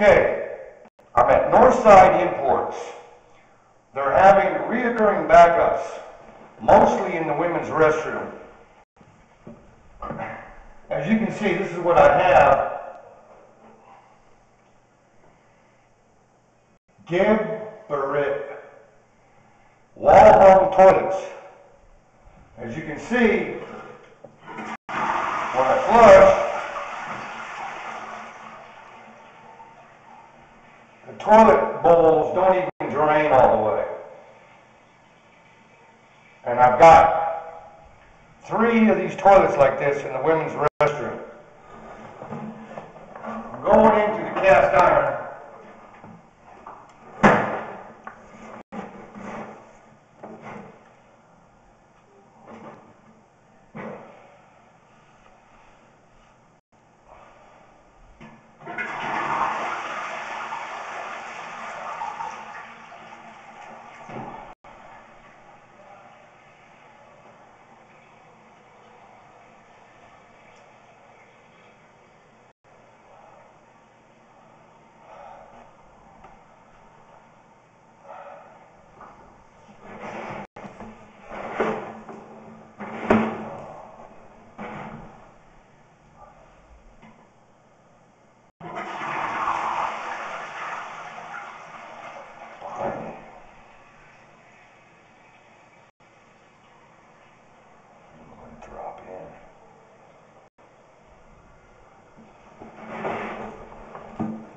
Okay, I'm at Northside Imports. They're having reoccurring backups, mostly in the women's restroom. As you can see, this is what I have. Geberit wall-hung toilets. As you can see, when I flush, the toilet bowls don't even drain all the way. And I've got three of these toilets like this in the women's restroom. I'm going into the cast iron. Drop in.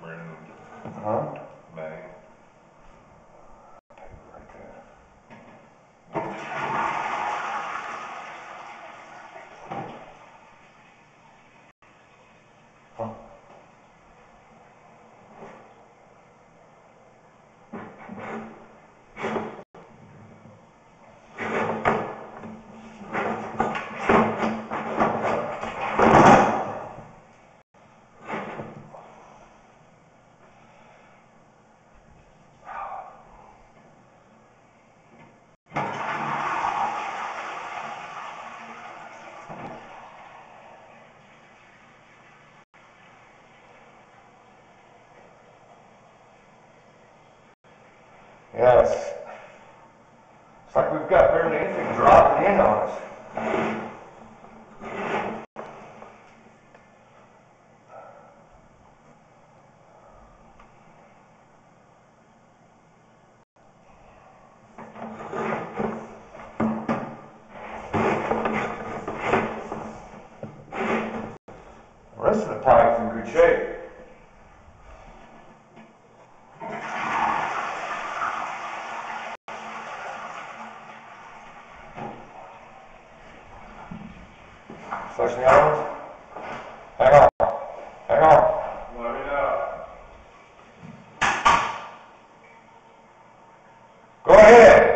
Brandon Huh? May. Right there. Huh? Yes. It's like we've got barely anything dropping in on us. The rest of the pipe's in good shape. Flush the other ones? Hang on. Hang on. Let me know. Go ahead.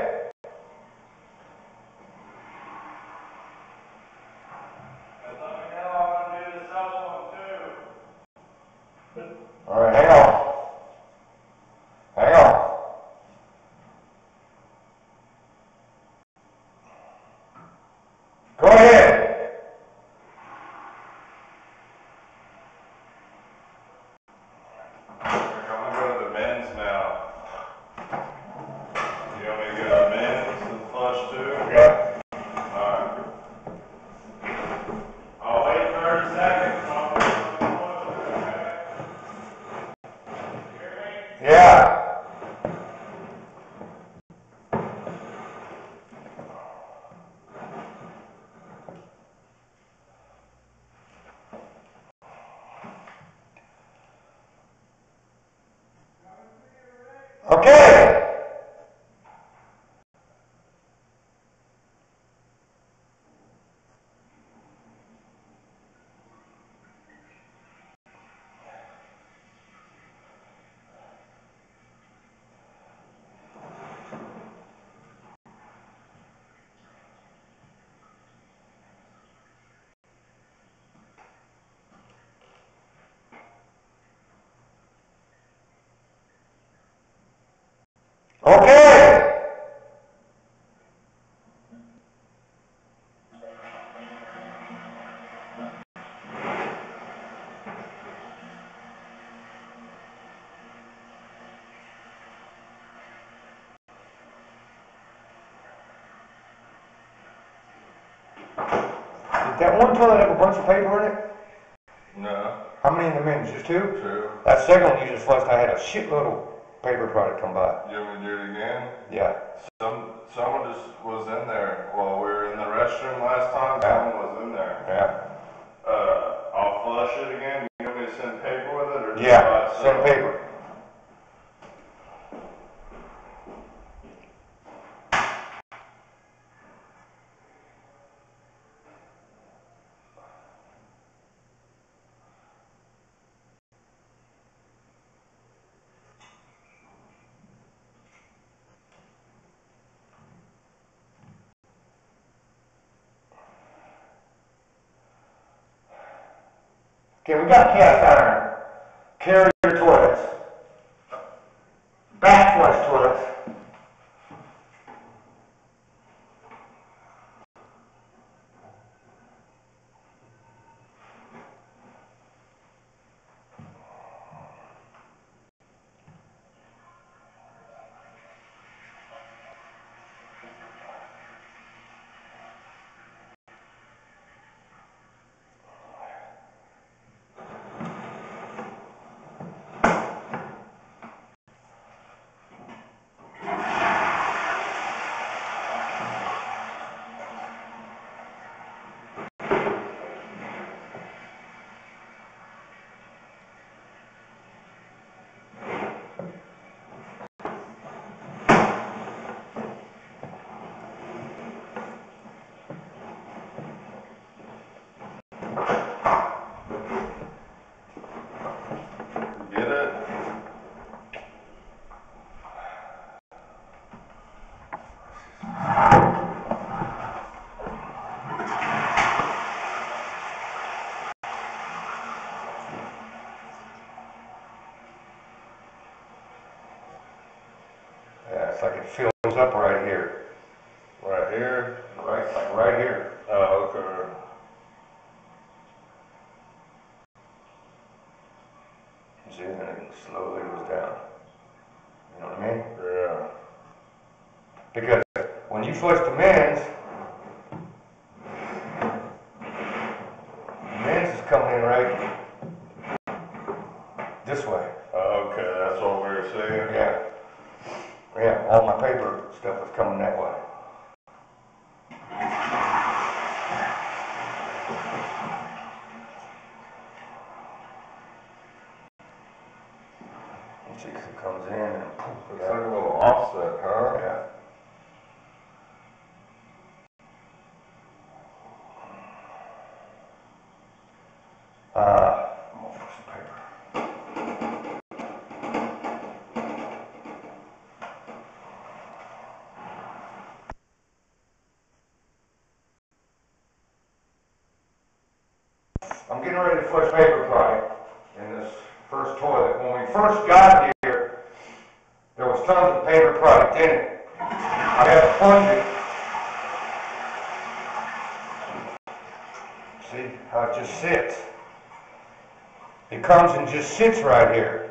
Okay. That one toilet have a bunch of paper in it? No. How many in the men's? Just two? Two. That second one you just flushed, I had a shitload of paper product come by. You want me to do it again? Yeah, Some, someone just was in there while we were in the restroom last time, Yeah. someone was in there. yeah, Uh, I'll flush it again, you want me to send paper with it, or? just yeah, send paper. Okay, we got cast iron, carrier like it fills up right here, Right here? right, like right here. Oh, okay. See, and then it slowly goes down. You know what I mean? Yeah. Because when you flush the men's is coming in right this way. Okay, that's what we were saying. Yeah. Yeah, all my paper stuff was coming that way. Let's see if it comes in and poof, It's like a little offset, huh? yeah. Uh, I'm gonna put some paper. I'm getting ready to flush paper product in this first toilet. When we first got here, there was tons of paper product in it. I had to plunge it. See how it just sits? It comes and just sits right here.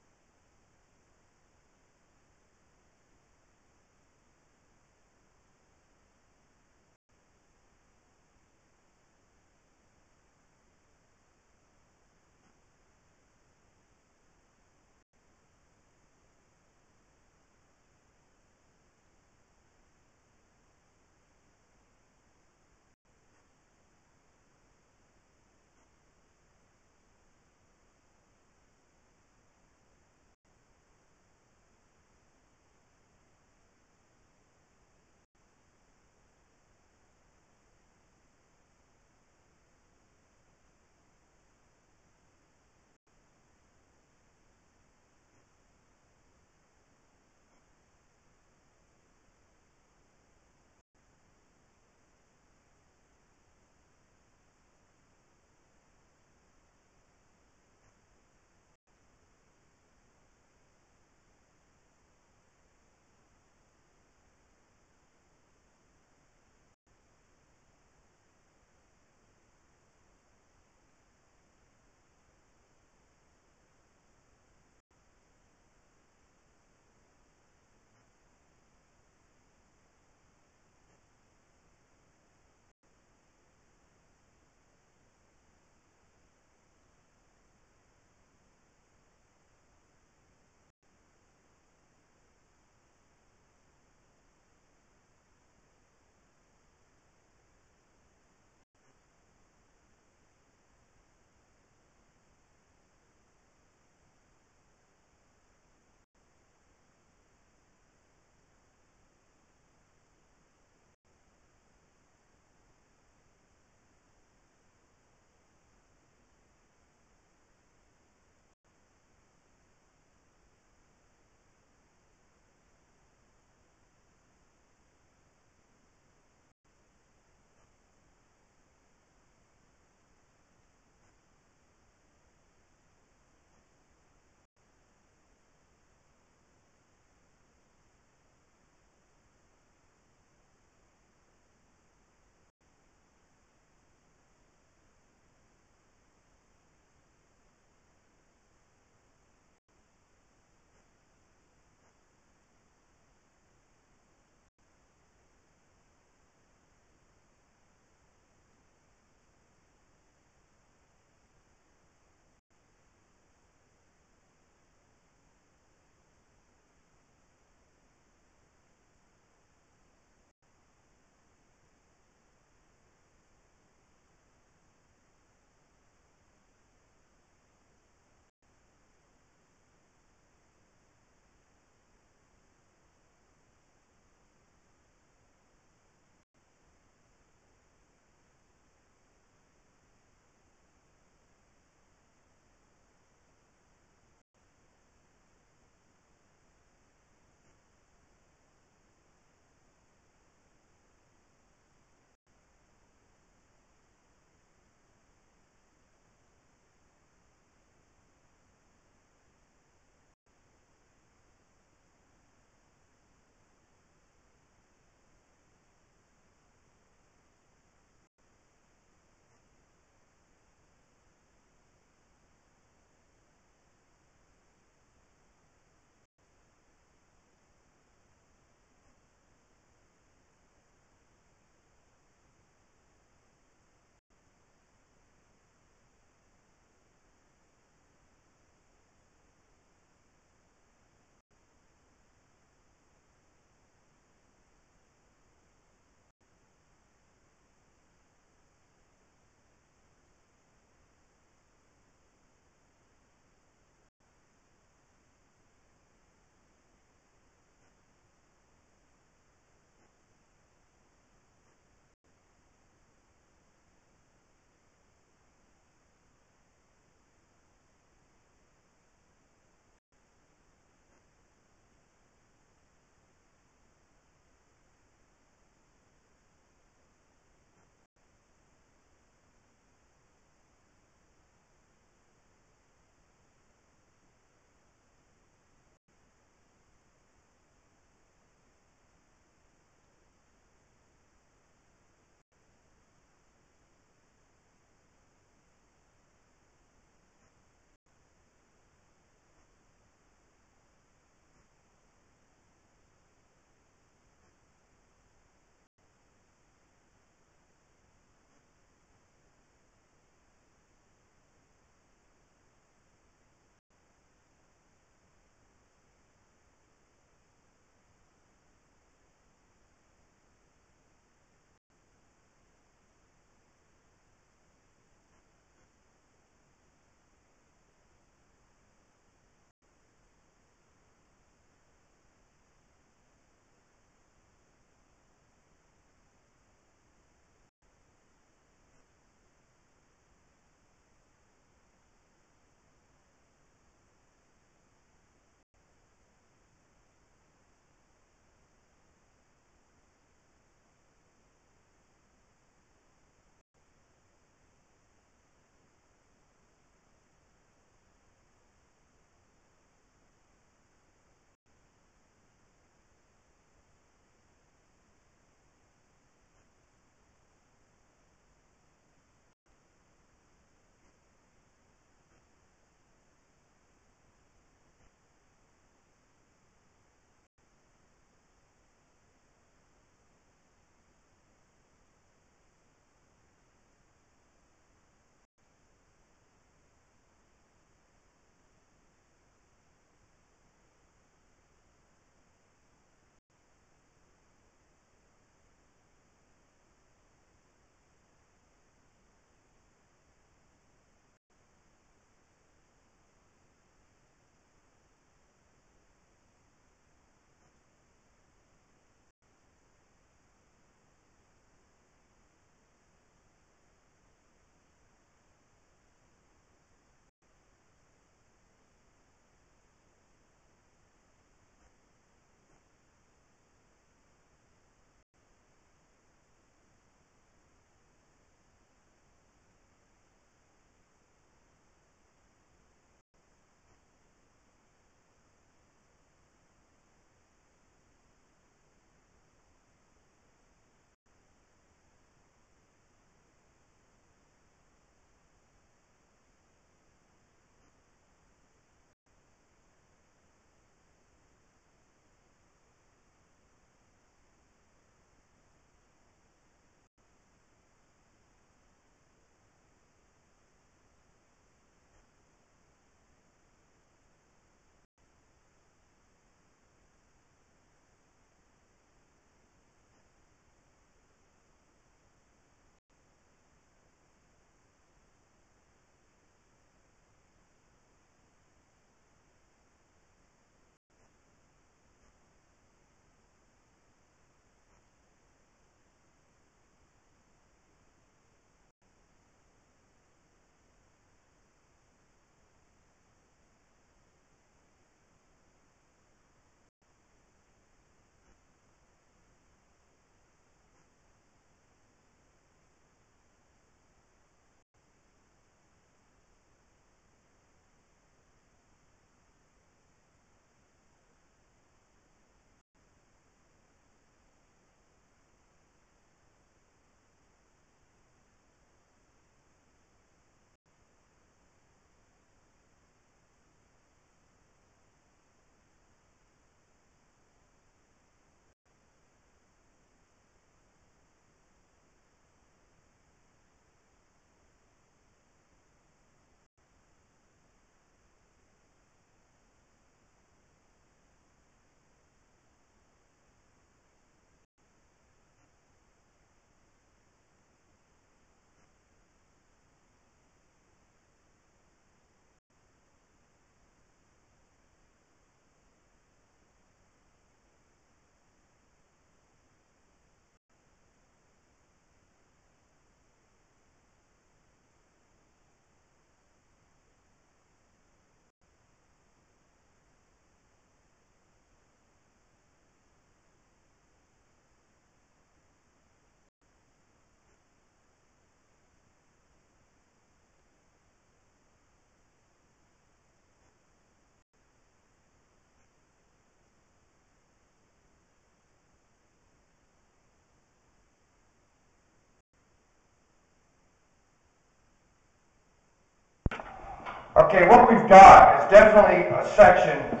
Okay, what we've got is definitely a section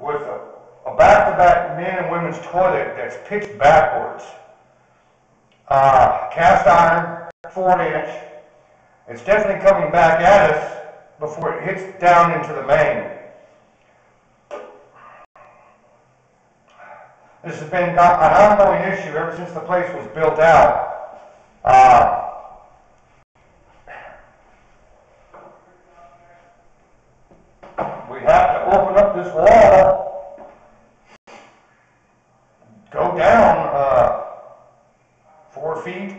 with a, back-to-back men and women's toilet that's pitched backwards. Uh, cast iron, four inch. It's definitely coming back at us before it hits down into the main. This has been an ongoing issue ever since the place was built out. Uh, we have to open up this wall, go down, uh, four feet,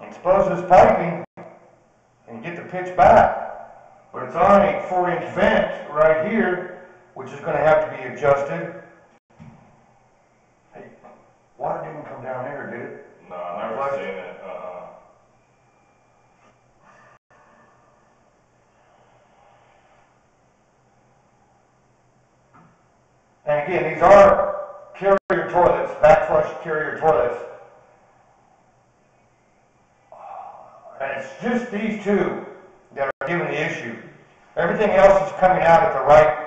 expose this piping, and get the pitch back. But it's on a four-inch vent right here, which is gonna have to be adjusted. Hey, water didn't come down there, did it? No, I never seen it, uh, And again, these are carrier toilets, backflush carrier toilets. It's just these two that are giving the issue. Everything else is coming out at the right.